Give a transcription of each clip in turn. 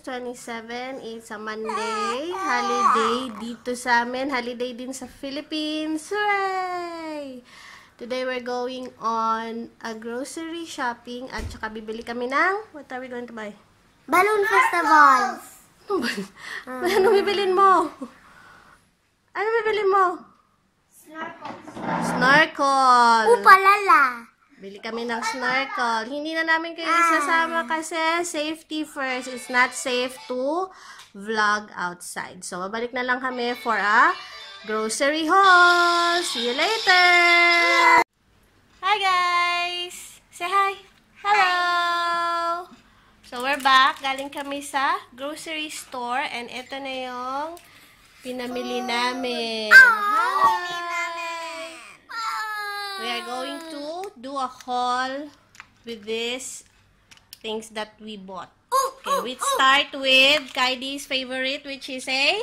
August 27. It's a Monday. Holiday dito sa amin. Holiday din sa Philippines. Hooray! Today we're going on a grocery shopping at saka bibili kami ng... What are we going to buy? Balloon Festival. ano bibilin mo? Ano bibilin mo? Snorkel. Upalala. Bili kami ng snorkel. Hindi na namin kayo isasama kasi safety first. It's not safe to vlog outside. So, babalik na lang kami for a grocery haul. See you later! Hi guys! Say hi! Hello! So, we're back. Galing kami sa grocery store and ito na yung pinamili namin. Hi! We are going to do a haul with this things that we bought. Okay, we start with Kaidi's favorite, which is a...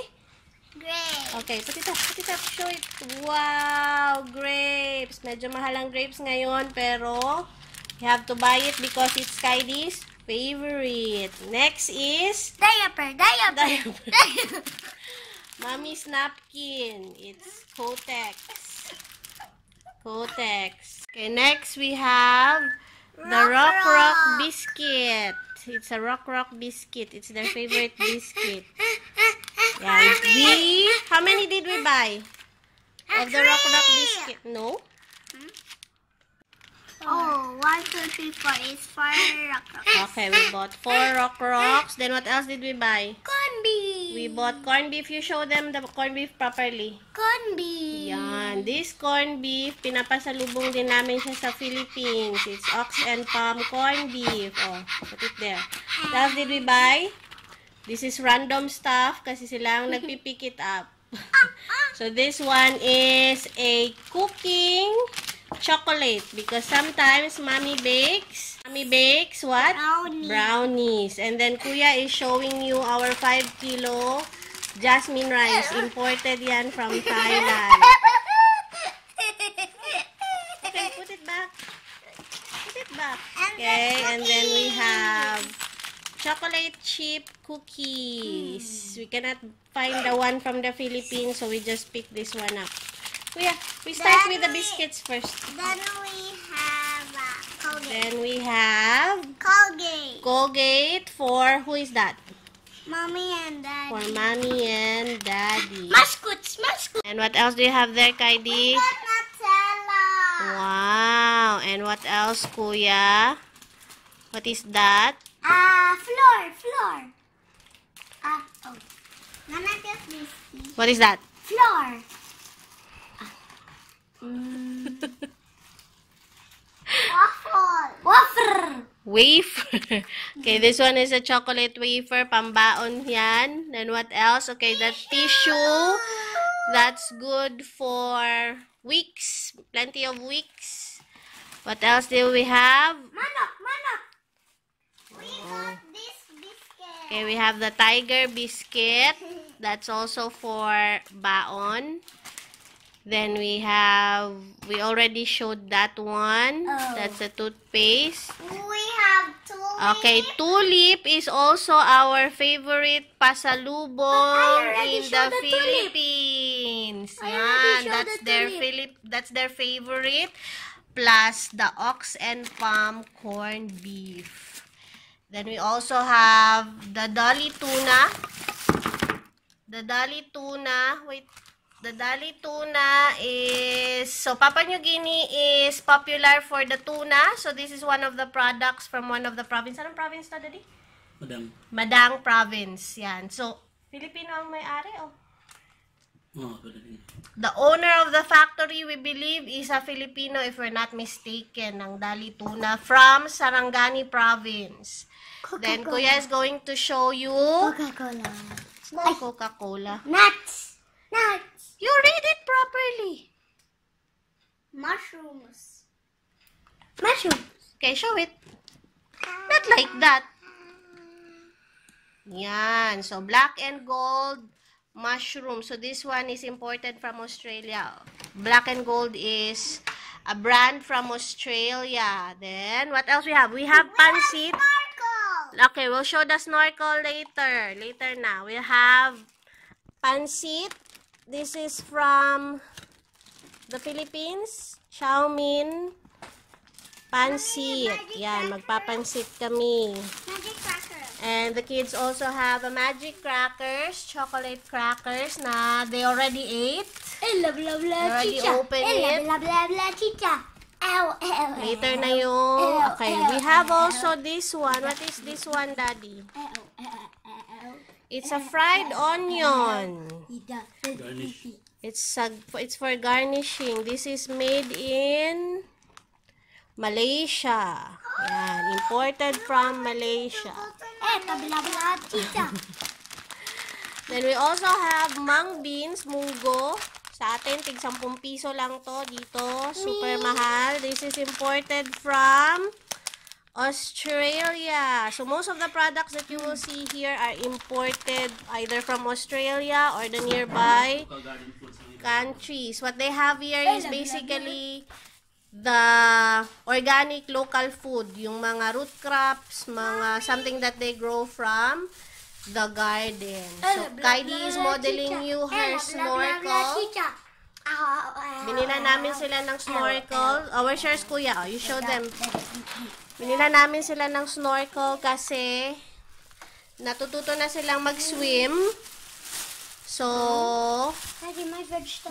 Great. Okay, put it up, put it up, show it. Wow, grapes. Medyo mahal ang grapes ngayon, pero you have to buy it because it's Kaidi's favorite. Next is... Diaper, diaper. Diaper. Mommy's napkin. It's Kotex. Kotex. Okay, next we have the Rock Rock Rock Rock. biscuit. It's a Rock Rock biscuit. It's their favorite biscuit. Yeah, we, how many did we buy? Of the Rock Rock biscuit? No? Oh, one, two, three, four is for rock rock. Okay, we bought four Rock Rocks. Then what else did we buy? Corn beef. We bought corned beef. You show them the corned beef properly. corn beef. Yan. This corned beef, pinapasalubong din namin siya sa Philippines. It's ox and palm corned beef. Oh, put it there. What else did we buy? This is random stuff kasi sila ang nagpipick it up. so this one is a cooking chocolate because sometimes mommy bakes. Mommy bakes what? Brownie. Brownies. And then kuya is showing you our 5 kilo jasmine rice. Imported yan from Thailand. Okay, put it back. Put it back. Okay, and then we have chocolate chip cookies. We cannot find the one from the Philippines, so we just pick this one up. Kuya, we start Then with the we- biscuits first. Then we have uh, Colgate. Then we have Colgate. Colgate for, who is that? Mommy and Daddy. For mommy and daddy. Mascots, mascots. And what else do you have there, Kaidi? Nutella. Wow. And what else, Kuya? What is that? Ah, floor, floor. Ah, oh. Nana, get this. What is that? Floor. Waffle. Waffle. Wafer. okay, this one is a chocolate wafer. Pambaon yan. Then what else? Okay, the tissue. That's good for weeks. Plenty of weeks. What else do we have? Manok, manok. We got this biscuit. Okay, we have the tiger biscuit. That's also for baon. Then we have, we already showed that one. Oh. That's a toothpaste. We have two. Okay, tulip is also our favorite pasalubong in the, the tulip. Philippines. Yan, that's the their tulip. Philip that's their favorite plus the ox and palm corned beef. Then we also have the Dolly tuna. The Dolly tuna, wait, the Dolly tuna is, so Papua New Guinea is popular for the tuna. So this is one of the products from one of the province. Anong province to, Daddy? Madam. Madang province. Yan. So, Filipino ang may-ari, oh. Oh, din. The owner of the factory, we believe, is a Filipino, if we're not mistaken, ng Dali Tuna from Sarangani province. Then, Kuya is going to show you Coca-Cola. small Coca-Cola. Nuts. Nuts. You read it properly. Mushrooms. Mushrooms. Okay, show it. Not like that. Yan. So, black and gold mushroom. So, this one is imported from Australia. Black and gold is a brand from Australia. Then, what else we have? We have pancit. Okay, we'll show the snorkel later. Later na. We have pansit. This is from the Philippines. Mein. Pansit. Yan, magpapansit kami. Magic cracker. And the kids also have a magic crackers, chocolate crackers na they already ate. Ella blah blah Already chicha. open Ella it. blah blah blah chicha. Ow, ow, Later na yung... Okay, we have also this one. What is this one, Daddy? Ow, ow, ow. It's a fried onion. Garnish. It's a, it's for garnishing. This is made in Malaysia. Yan, imported from Malaysia. Eh, blah chicha. Then we also have mung beans, munggo. Sa atin, tig 10 piso lang to dito. Super mahal. This is imported from Australia. So most of the products that you will see here are imported either from Australia or the nearby countries. What they have here is basically the organic local food, yung mga root crops, mga something that they grow from the garden. So, Kaidi is modeling you her snorkel. Binila namin sila ng snorkel. Oh, where's yours, kuya? Oh, you show them. Binila namin sila ng snorkel kasi natututo na silang mag-swim. So,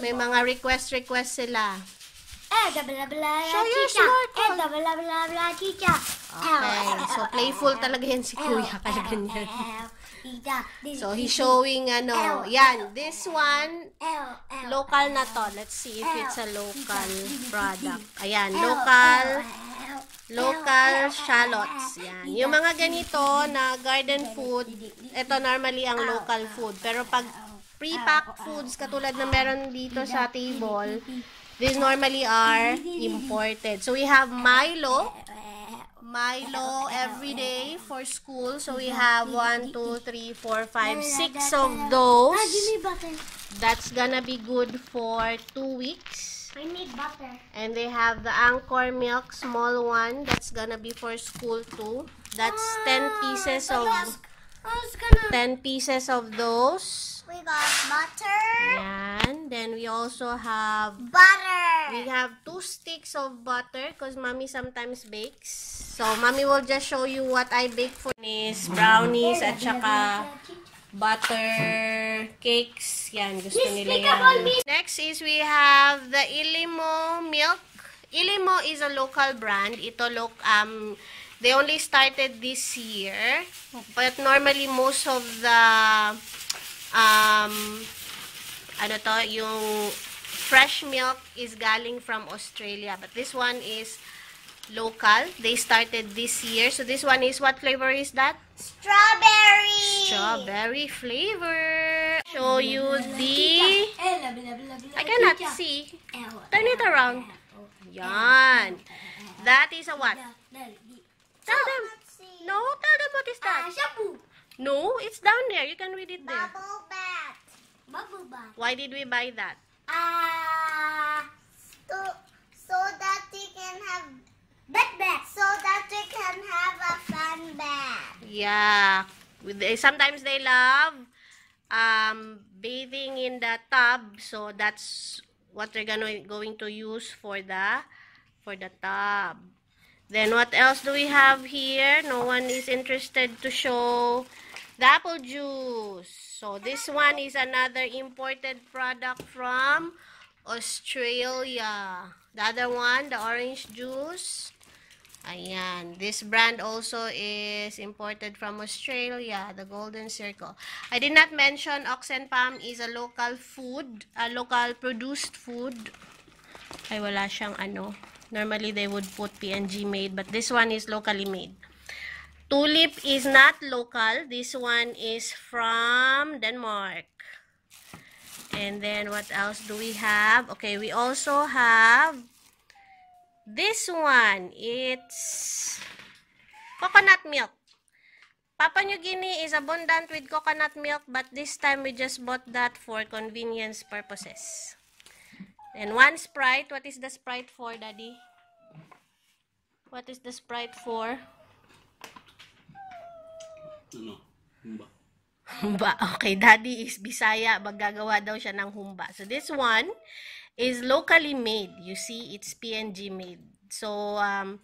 may mga request-request sila. Eh, blah Show your chicha. snorkel. Eh, blah blah blah blah chicha. Okay. So, playful talaga yan si kuya. Kaya ganyan. So, he's showing ano. Yan. This one, local na to. Let's see if it's a local product. Ayan. Local. Local shallots. Yan. Yung mga ganito na garden food, ito normally ang local food. Pero pag pre-packed foods, katulad na meron dito sa table, these normally are imported. So, we have Milo. Milo every day for school. So, we have 1, 2, 3, 4, 5, 6 of those. That's gonna be good for 2 weeks. I need butter. And they have the Anchor Milk small one. That's gonna be for school too. That's 10 pieces of gonna. 10 pieces of those. We got butter. Yan. Then we also have Butter. we have two sticks of butter because mommy sometimes bakes. So mommy will just show you what I bake for is brownies at saka butter cakes. Yan, gusto nila yan. Next is we have the Ilimo milk. Ilimo is a local brand. Ito look um they only started this year. But normally most of the um ano to, yung fresh milk is galing from Australia. But this one is local. They started this year. So this one is, what flavor is that? Strawberry. Strawberry flavor. Show you the... I cannot see. Turn it around. Yan. That is a what? Tell them. No, tell them what is that. shampoo. No, it's down there. You can read it there. Bubble bath. Bubble bath. Why did we buy that? Ah, so so that Yeah. They, sometimes they love um, bathing in the tub. So that's what they're gonna going to use for the for the tub. Then what else do we have here? No one is interested to show the apple juice. So this one is another imported product from Australia. The other one, the orange juice. Ayan. This brand also is imported from Australia, the Golden Circle. I did not mention Oxen Palm is a local food, a local produced food. Ay, wala siyang ano. Normally, they would put PNG made, but this one is locally made. Tulip is not local. This one is from Denmark. And then, what else do we have? Okay, we also have this one. It's coconut milk. Papua New Guinea is abundant with coconut milk, but this time we just bought that for convenience purposes. And one Sprite. What is the Sprite for, Daddy? What is the Sprite for? Ano? Humba. Humba. Okay, daddy is Bisaya. Maggagawa daw siya ng humba. So, this one is locally made. You see, it's PNG made. So, um,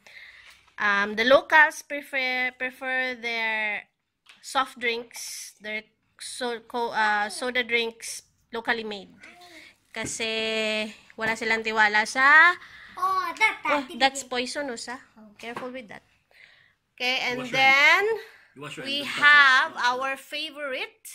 um, the locals prefer prefer their soft drinks, their so, co, uh, soda drinks locally made. Kasi wala silang tiwala sa Oh, that, Oh, that's poisonous, ah. Careful with that. Okay, and then we have our favorite,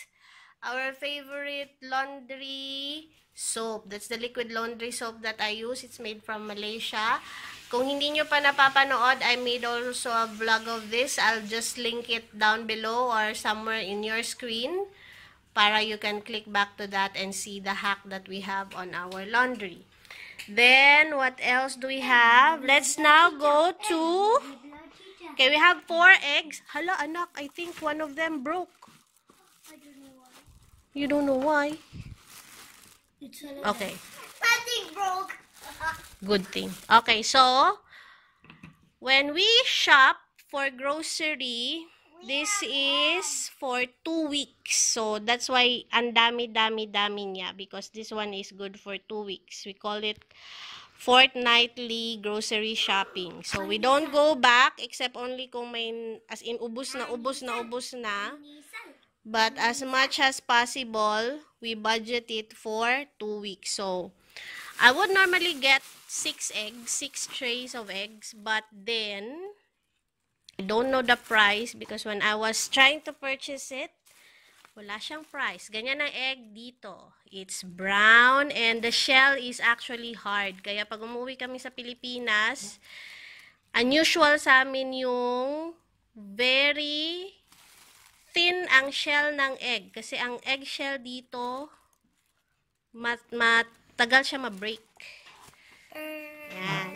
our favorite laundry soap. That's the liquid laundry soap that I use. It's made from Malaysia. Kung hindi nyo pa napapanood, I made also a vlog of this. I'll just link it down below or somewhere in your screen para you can click back to that and see the hack that we have on our laundry. Then, what else do we have? Let's now go to... Okay, we have four eggs. Hala, anak, I think one of them broke. I don't know why. You don't know why? It's a Okay, Nothing broke. good thing. Okay, so, when we shop for grocery, this is for two weeks. So, that's why ang dami, dami, dami niya. Because this one is good for two weeks. We call it fortnightly grocery shopping. So, we don't go back except only kung may, as in, ubus na, ubus na, ubus na. But as much as possible, we budget it for two weeks. So, I would normally get six eggs, six trays of eggs, but then I don't know the price because when I was trying to purchase it, wala siyang price. Ganyan ang egg dito. It's brown and the shell is actually hard. Kaya pag umuwi kami sa Pilipinas, unusual sa amin yung very thin ang shell ng egg. Kasi ang eggshell dito, mat matagal siya ma-break. Yan.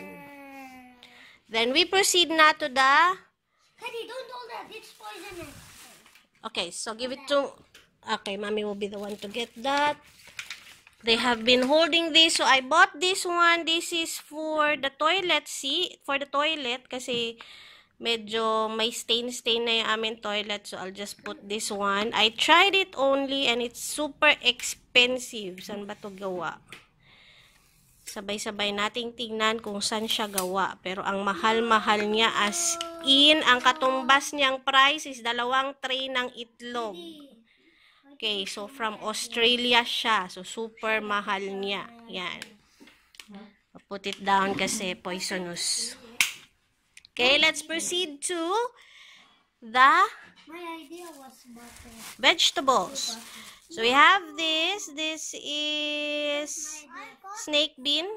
Then we proceed na to the Honey, don't hold that. It's poisonous. Okay, so give it to... Okay, mommy will be the one to get that. They have been holding this. So, I bought this one. This is for the toilet seat. For the toilet. Kasi medyo may stain-stain na yung aming toilet. So, I'll just put this one. I tried it only and it's super expensive. Saan ba to gawa? Sabay-sabay nating tingnan kung saan siya gawa. Pero ang mahal-mahal niya as in, ang katumbas niyang price is dalawang tray ng itlog. Okay, so from Australia siya. So super mahal niya. Yan. I'll put it down kasi poisonous. Okay, let's proceed to the vegetables. So we have this. This is snake bean,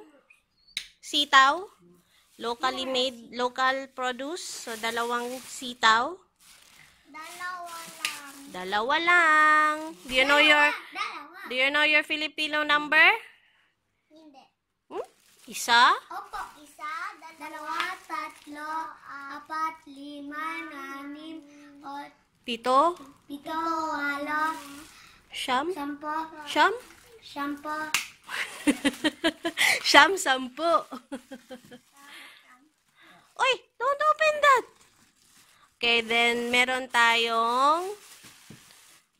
sitaw, locally made, local produce. So dalawang sitaw. Dalawa lang. Dalawa lang. Do you know your. Do you know your Filipino number? Hindi. Hmm? Isa? Opo, isa, dalawa, tatlo, apat, lima, anim, ot, Pito? pito, walo, Siyam? sampo, Siyam? sampo, Siyam, sampu. Uy, don't open that. Okay, then meron tayong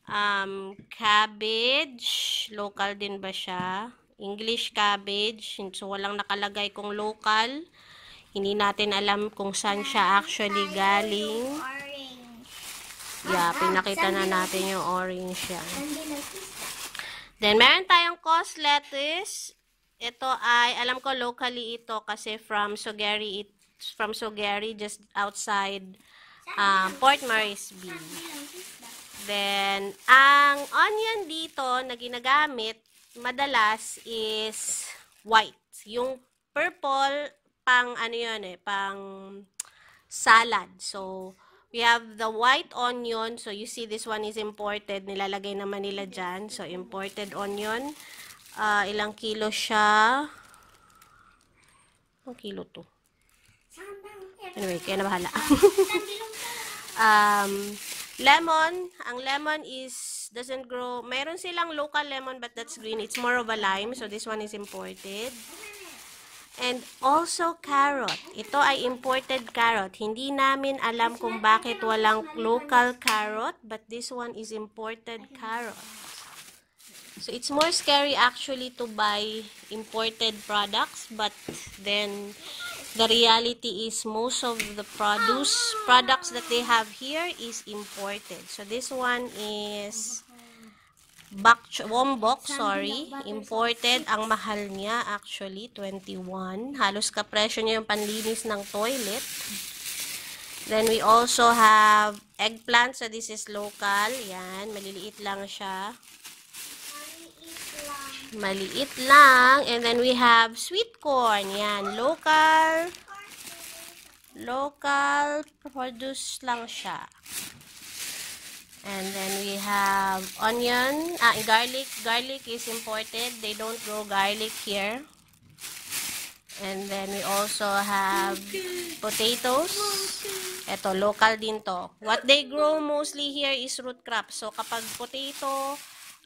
um, cabbage. Local din ba siya? English cabbage. So, walang nakalagay kung local. Hindi natin alam kung saan siya actually galing. Yeah, pinakita na natin yung orange. And then meron tayong cost lettuce. Ito ay, alam ko locally ito kasi from Sogeri, it's from Sogeri, just outside um, Port Moresby. Then, ang onion dito na ginagamit, madalas is white. Yung purple, pang ano yun eh, pang salad. So, we have the white onion. So, you see this one is imported. Nilalagay naman nila dyan. So, imported onion. Ah, ilang kilo siya? Ilang kilo to? Anyway, kaya na bahala. um, lemon. Ang lemon is, doesn't grow. Meron silang local lemon but that's green. It's more of a lime. So, this one is imported. And also carrot. Ito ay imported carrot. Hindi namin alam kung bakit walang local carrot, but this one is imported carrot. So it's more scary actually to buy imported products, but then the reality is most of the produce products that they have here is imported. So this one is bak wombok, sorry, imported. Ang mahal niya actually 21. Halos kapresyo niya yung panlinis ng toilet. Then we also have eggplant. So this is local. Yan, maliliit lang siya. Maliit lang. And then we have sweet corn. Yan, local. Local produce lang siya. And then we have onion, ah, garlic. Garlic is imported. They don't grow garlic here. And then we also have potatoes. Ito, local din to. What they grow mostly here is root crops. So, kapag potato,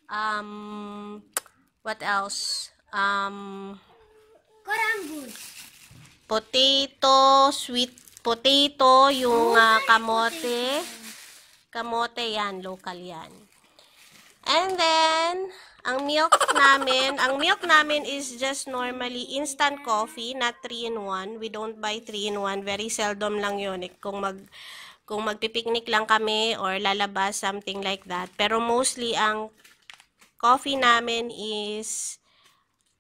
um, what else? Um, Korangus. potato, sweet potato, yung ah, kamote. Kamote yan, local yan. And then, ang milk namin, ang milk namin is just normally instant coffee, not 3-in-1. We don't buy 3-in-1. Very seldom lang yun. Eh, Kung mag kung magpipiknik lang kami or lalabas, something like that. Pero mostly, ang coffee namin is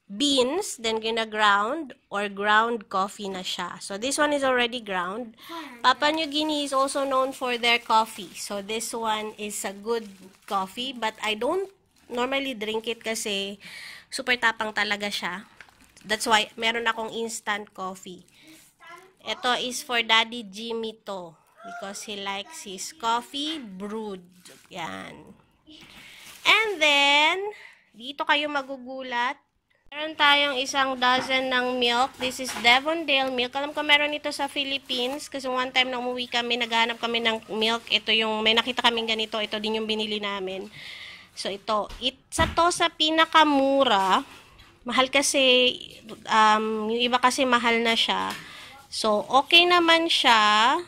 beans, then gina-ground or ground coffee na siya. So, this one is already ground. Papua New Guinea is also known for their coffee. So, this one is a good coffee, but I don't normally drink it kasi super tapang talaga siya. That's why, meron akong instant coffee. Ito is for Daddy Jimmy to. Because he likes his coffee brewed. Yan. And then, dito kayo magugulat. Meron tayong isang dozen ng milk. This is Devondale milk. Alam ko meron ito sa Philippines kasi one time na umuwi kami, naghahanap kami ng milk. Ito yung, may nakita kaming ganito. Ito din yung binili namin. So, ito. Isa to sa pinakamura. Mahal kasi, um, yung iba kasi mahal na siya. So, okay naman siya.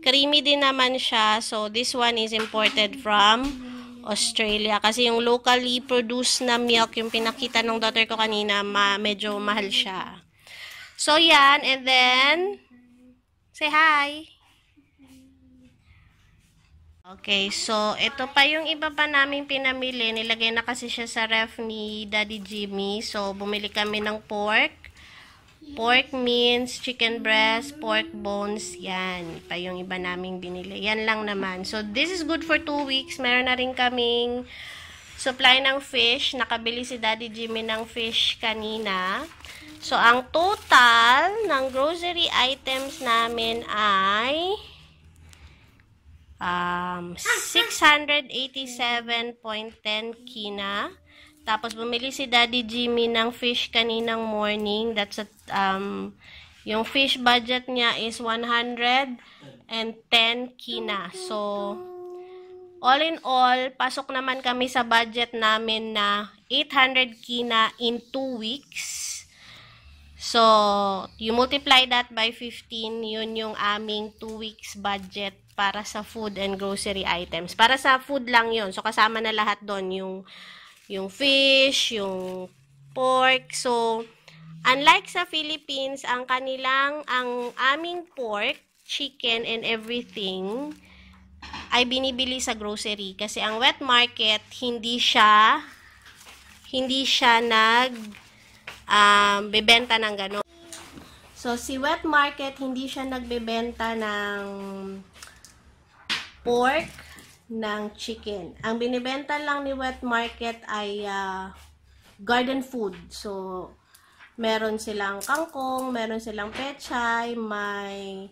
Creamy din naman siya. So, this one is imported from Australia. Kasi yung locally produced na milk, yung pinakita ng daughter ko kanina, ma medyo mahal siya. So, yan. And then, say hi. Okay, so ito pa yung iba pa namin pinamili. Nilagay na kasi siya sa ref ni Daddy Jimmy. So, bumili kami ng pork. Pork mince, chicken breast, pork bones, yan. Pa yung iba naming binili. Yan lang naman. So, this is good for two weeks. Meron na rin kaming supply ng fish. Nakabili si Daddy Jimmy ng fish kanina. So, ang total ng grocery items namin ay um, 687.10 kina. Tapos, bumili si Daddy Jimmy ng fish kaninang morning. That's a, um, yung fish budget niya is 110 kina. So, all in all, pasok naman kami sa budget namin na 800 kina in 2 weeks. So, you multiply that by 15, yun yung aming 2 weeks budget para sa food and grocery items. Para sa food lang yun. So, kasama na lahat doon yung yung fish, yung pork. So, unlike sa Philippines, ang kanilang, ang aming pork, chicken, and everything, ay binibili sa grocery. Kasi ang wet market, hindi siya, hindi siya nag, um, bebenta ng gano'n. So, si wet market, hindi siya nagbebenta ng pork, ng chicken. Ang binibenta lang ni wet market ay ah, garden food. So, meron silang kangkong, meron silang pechay, may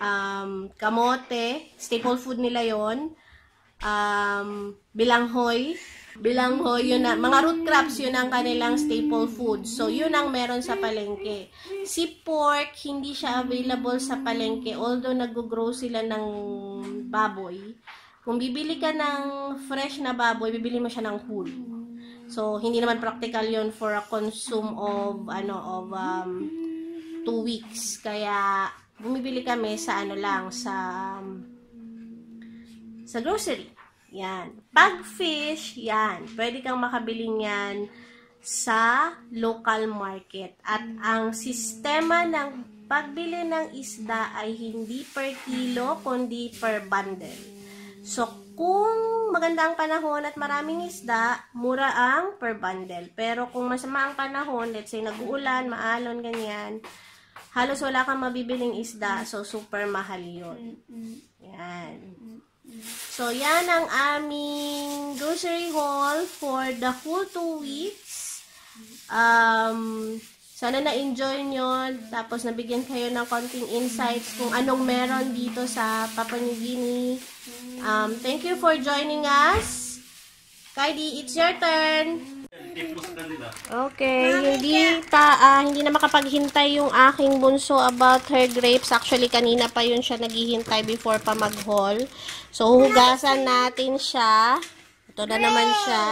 um, kamote, staple food nila yon um, bilanghoy, bilanghoy, yun na, mga root crops, yun ang kanilang staple food. So, yun ang meron sa palengke. Si pork, hindi siya available sa palengke, although nag-grow sila ng baboy. Kung bibili ka ng fresh na baboy, bibili mo siya ng whole. So, hindi naman practical yon for a consume of, ano, of, um, two weeks. Kaya, bumibili kami sa, ano lang, sa, um, sa grocery. Yan. Pag fish, yan. Pwede kang makabili niyan sa local market. At ang sistema ng pagbili ng isda ay hindi per kilo, kundi per bundle. So, kung maganda ang panahon at maraming isda, mura ang per bundle. Pero kung masama ang panahon, let's say nag-uulan, maalon, ganyan, halos wala kang mabibiling isda, so super mahal yun. Yan. So, yan ang aming grocery haul for the whole two weeks. Um, sana na-enjoy nyo, tapos nabigyan kayo ng konting insights kung anong meron dito sa Papua New Guinea. Um, thank you for joining us. Kaidi, it's your turn. Okay, hindi ta ah, hindi na makapaghintay yung aking bunso about her grapes. Actually, kanina pa yun siya naghihintay before pa mag-haul. So, hugasan natin siya. Ito na naman siya.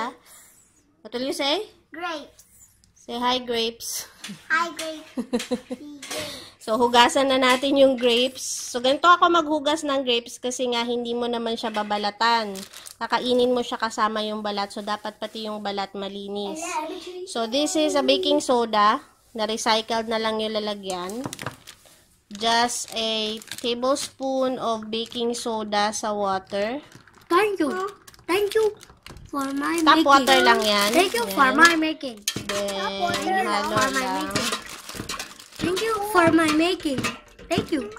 What will you say? Grapes. Say hi, grapes. Hi, grapes. So, hugasan na natin yung grapes. So, ganito ako maghugas ng grapes kasi nga hindi mo naman siya babalatan. Kakainin mo siya kasama yung balat. So, dapat pati yung balat malinis. So, this is a baking soda na recycled na lang yung lalagyan. Just a tablespoon of baking soda sa water. Thank you. Thank you for my Tap making. water lang yan. Thank you for Yan. my making. Then, halo for my lang. making. Thank you for my making. Thank you.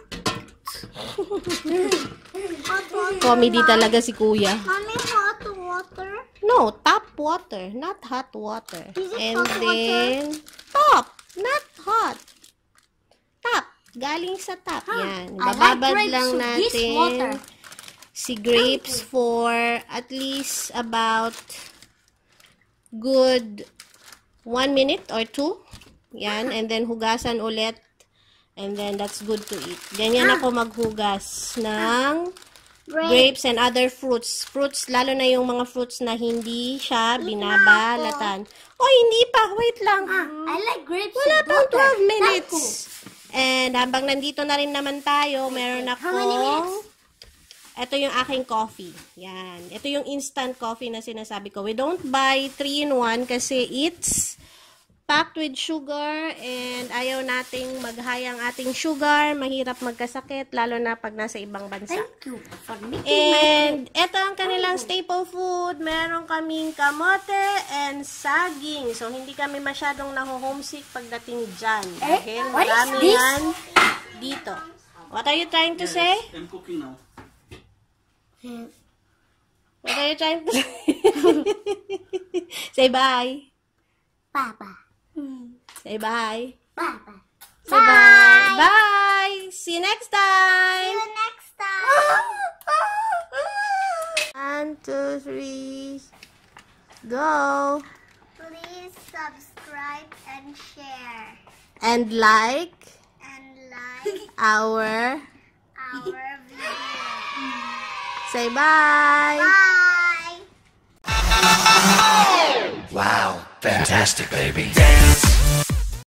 Comedy talaga si kuya. Mommy, hot water. No, tap water, not hot water. And hot water? then, top, not hot. Tap, galing sa tap. Yan. I like Bababad grapes lang with this natin water. Si grapes for at least about good one minute or two. Yan. And then, hugasan ulit. And then, that's good to eat. Ganyan ako maghugas ng grapes and other fruits. Fruits, lalo na yung mga fruits na hindi siya binabalatan. Oh, hindi pa. Wait lang. I like grapes Wala pang water. 12 minutes. And habang nandito na rin naman tayo, meron How many akong... Ito yung aking coffee. Yan. Ito yung instant coffee na sinasabi ko. We don't buy 3-in-1 kasi it's packed with sugar and ayaw nating maghayang ating sugar. Mahirap magkasakit, lalo na pag nasa ibang bansa. Thank you for And ito ang kanilang staple food. Meron kaming kamote and saging. So, hindi kami masyadong naho-homesick pagdating dyan. Eh, Dahil what is marami this? yan dito. What are you trying to say? I'm cooking now. What are you trying to say? say bye. Papa. Say bye. Papa. Say bye. Bye. See you next time. See you next time. One, two, three. Go. Please subscribe and share And like and like our... our video. Say bye. Bye. Wow, fantastic, baby.